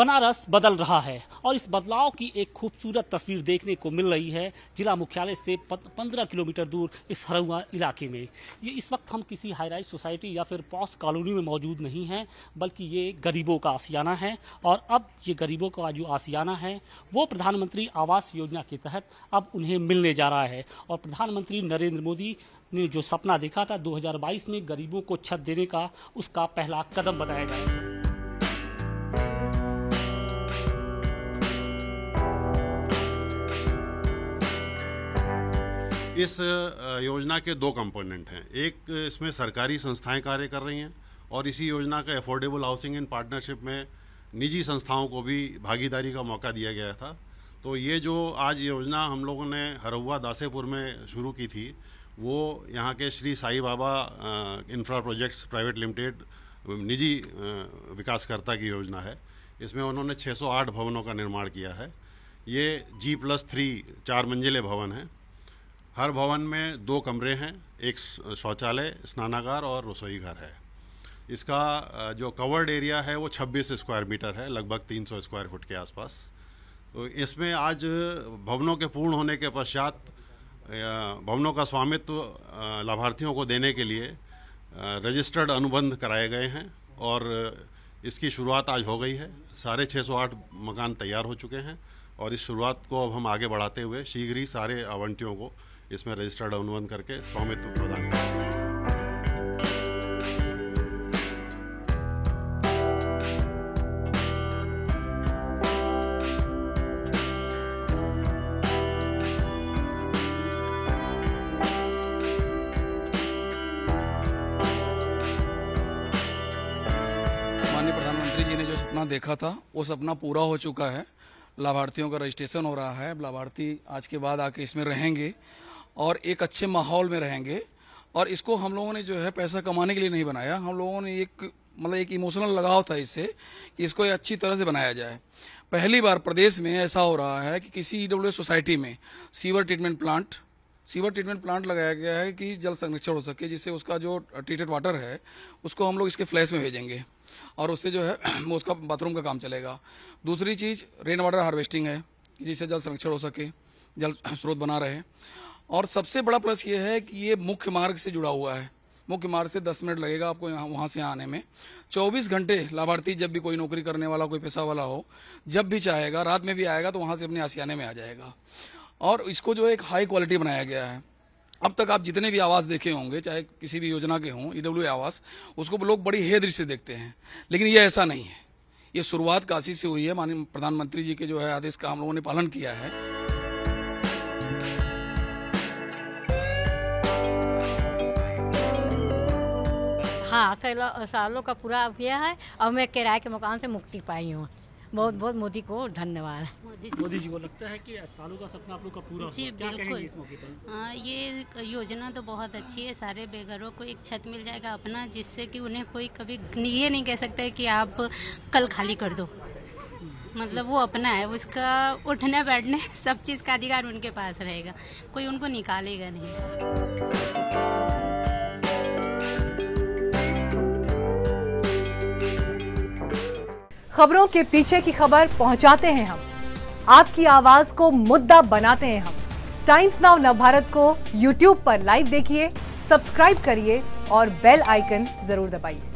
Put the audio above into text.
बनारस बदल रहा है और इस बदलाव की एक खूबसूरत तस्वीर देखने को मिल रही है। जिला मुख्यालय से पंद्रह किलोमीटर दूर इस हरुआ इलाके में। ये इस वक्त हम किसी हाईराइज सोसाइटी या फिर पॉस कॉलोनी में मौजूद नहीं हैं, बल्कि ये गरीबों का आसियाना है। और अब ये गरीबों का जो आसियाना है, वो प्रधानमंत्री आवास योजना के तहत अब उन्हें मिलने जा रहा है। और प्रधानमंत्री नरेंद्र मोदी ने जो सपना देखा था 2022 में गरीबों को छत देने का, उसका पहला कदम बताया जाएगा। इस योजना के दो कंपोनेंट हैं। एक, इसमें सरकारी संस्थाएँ कार्य कर रही हैं और इसी योजना का अफोर्डेबल हाउसिंग इन पार्टनरशिप में निजी संस्थाओं को भी भागीदारी का मौका दिया गया था। तो ये जो आज योजना हम लोगों ने हरुआ दासेपुर में शुरू की थी, वो यहाँ के Shri Sai Baba infra projects private limited निजी विकासकर्ता की योजना है। इसमें उन्होंने 608 भवनों का निर्माण किया है। ये जी प्लस थ्री चार मंजिले भवन हैं। हर भवन में दो कमरे हैं, एक शौचालय, स्नानागार और रसोई घर है। इसका जो कवर्ड एरिया है वो 26 स्क्वायर मीटर है, लगभग 300 स्क्वायर फुट के आसपास। तो इसमें आज भवनों के पूर्ण होने के पश्चात भवनों का स्वामित्व लाभार्थियों को देने के लिए रजिस्टर्ड अनुबंध कराए गए हैं और इसकी शुरुआत आज हो गई है। साढ़े छः सौ आठ मकान तैयार हो चुके हैं और इस शुरुआत को अब हम आगे बढ़ाते हुए शीघ्र ही सारे आवंटियों को इसमें रजिस्टर्ड अनुबंध करके, स्वामित्व प्रदान जो सपना देखा था, वो सपना पूरा हो चुका है। लाभार्थियों का रजिस्ट्रेशन हो रहा है। लाभार्थी आज के बाद आके इसमें रहेंगे। और एक अच्छे माहौल में रहेंगे। और इसको हम लोगों ने जो है पैसा कमाने के लिए नहीं बनाया। हम लोगों ने एक मतलब एक इमोशनल लगाव था इससे कि इसको अच्छी तरह से बनाया जाए। पहली बार प्रदेश में ऐसा हो रहा है कि किसी ईडब्ल्यू सोसाइटी में sewer treatment plant, sewer treatment plant लगाया गया है कि जल संरक्षण हो सके, जिससे उसका जो ट्रीटेड वाटर है, उसको हम लोग इसके फ्लैश में भेजेंगे। और उससे जो है उसका बाथरूम का काम चलेगा। दूसरी चीज़ रेन वाटर हार्वेस्टिंग है, जिससे जल संरक्षण हो सके, जल स्रोत बना रहे। और सबसे बड़ा प्लस ये है कि ये मुख्य मार्ग से जुड़ा हुआ है। मुख्य मार्ग से 10 मिनट लगेगा आपको यहाँ, वहाँ से आने में। 24 घंटे लाभार्थी जब भी कोई नौकरी करने वाला, कोई पैसा वाला हो, जब भी चाहेगा, रात में भी आएगा तो वहाँ से अपने आसियाने में आ जाएगा। और इसको जो एक हाई क्वालिटी बनाया गया है। अब तक आप जितने भी आवास देखे होंगे, चाहे किसी भी योजना के हों ईडब्ल्यू आवास, उसको लोग बड़ी हे दृष्टि से देखते हैं। लेकिन ये ऐसा नहीं है। ये शुरुआत काशी से हुई है। माननीय प्रधानमंत्री जी के जो है आदेश का हम लोगों ने पालन किया है। हाँ सालों का पूरा किया है। और मैं किराए के मकान से मुक्ति पाई हूँ। बहुत बहुत मोदी को धन्यवाद। मोदी जी को लगता है कि सालों का सपना आप लोग का पूरा जी बिल्कुल। इस मौके पर? हाँ ये योजना तो बहुत अच्छी है। सारे बेघरों को एक छत मिल जाएगा अपना जिससे कि उन्हें कोई कभी ये नहीं कह सकता है कि आप कल खाली कर दो। मतलब वो अपना है उसका उठने बैठने सब चीज़ का अधिकार उनके पास रहेगा। कोई उनको निकालेगा नहीं। खबरों के पीछे की खबर पहुंचाते हैं हम। आपकी आवाज़ को मुद्दा बनाते हैं हम। टाइम्स नाउ नव भारत को यूट्यूब पर लाइव देखिए, सब्सक्राइब करिए और बेल आइकन ज़रूर दबाइए।